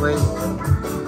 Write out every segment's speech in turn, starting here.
way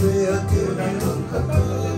quê ở kia đang hồng khắp nơi.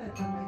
Wow.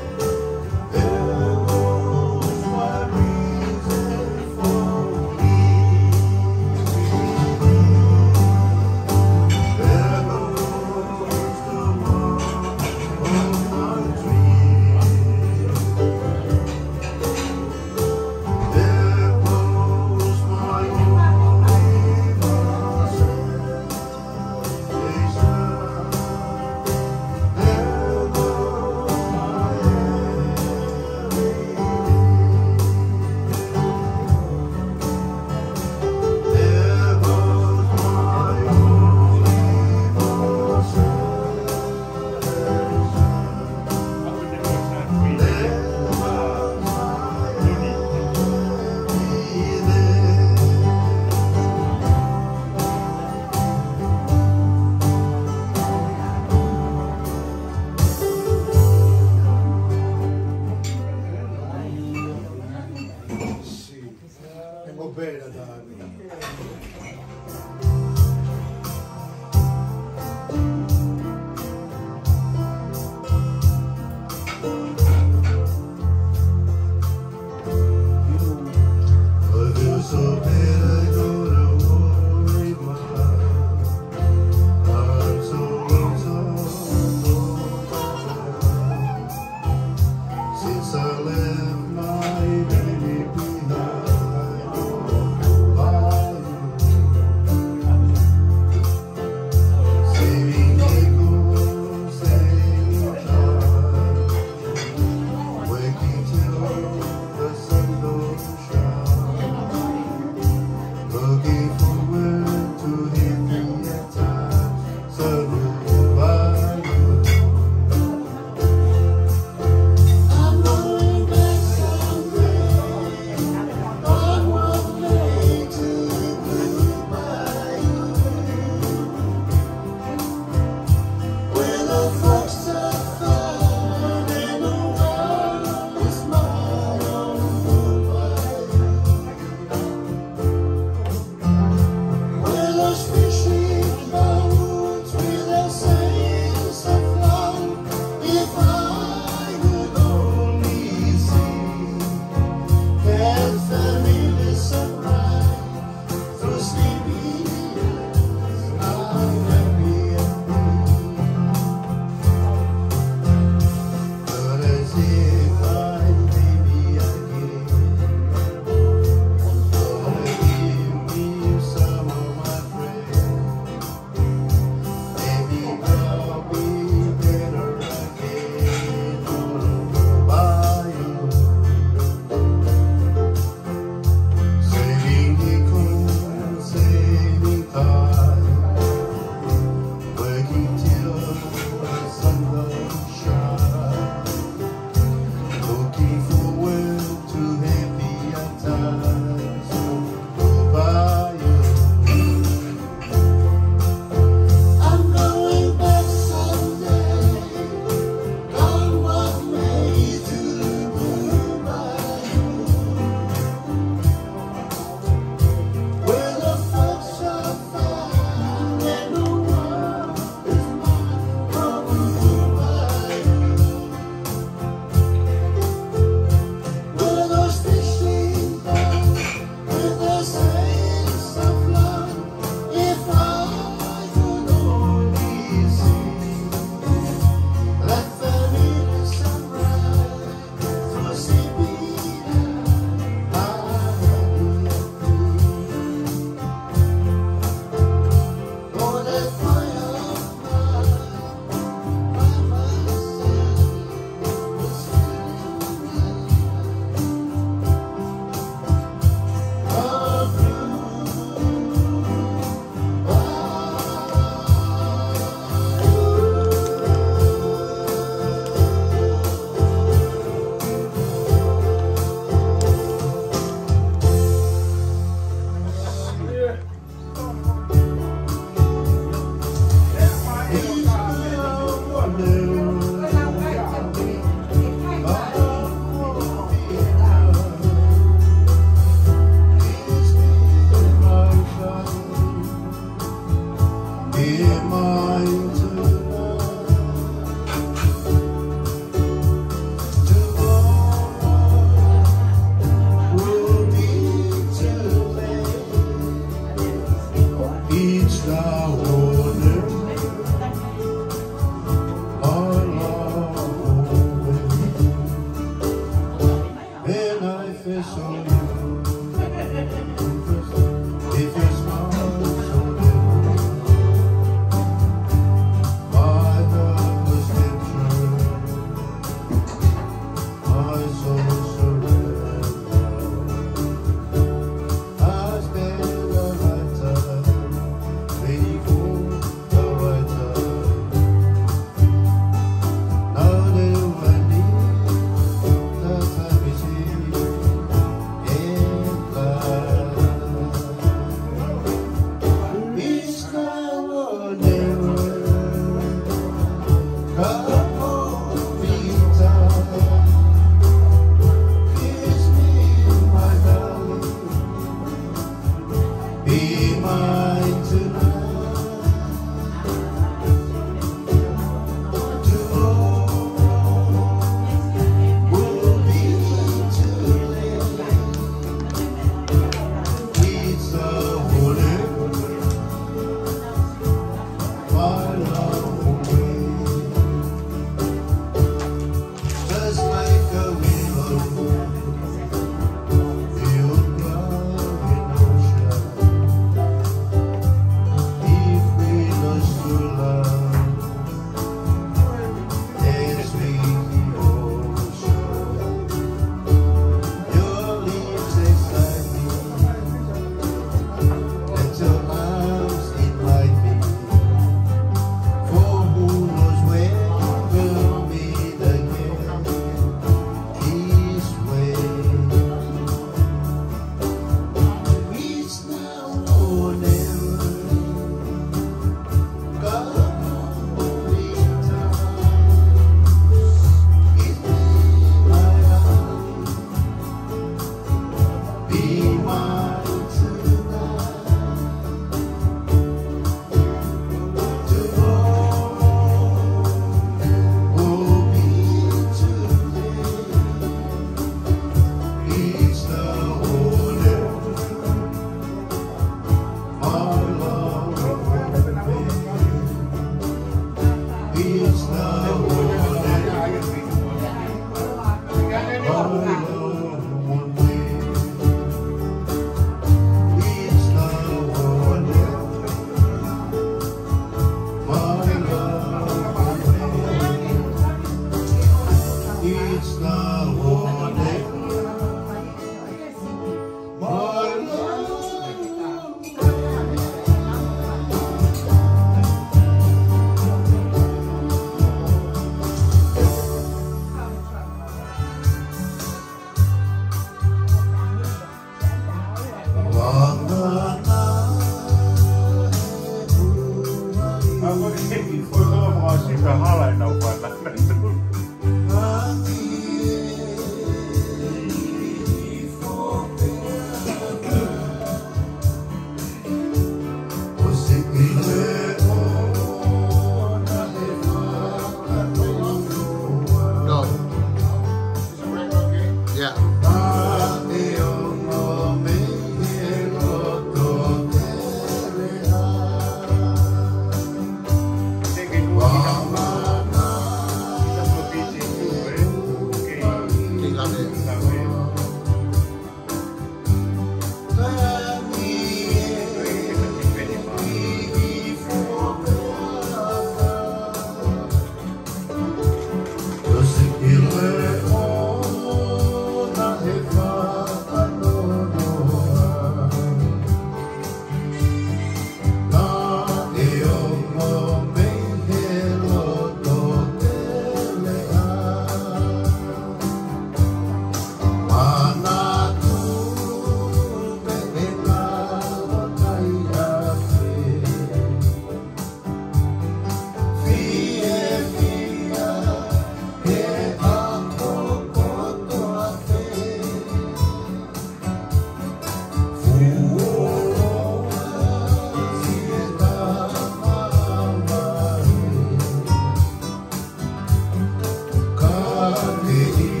Thank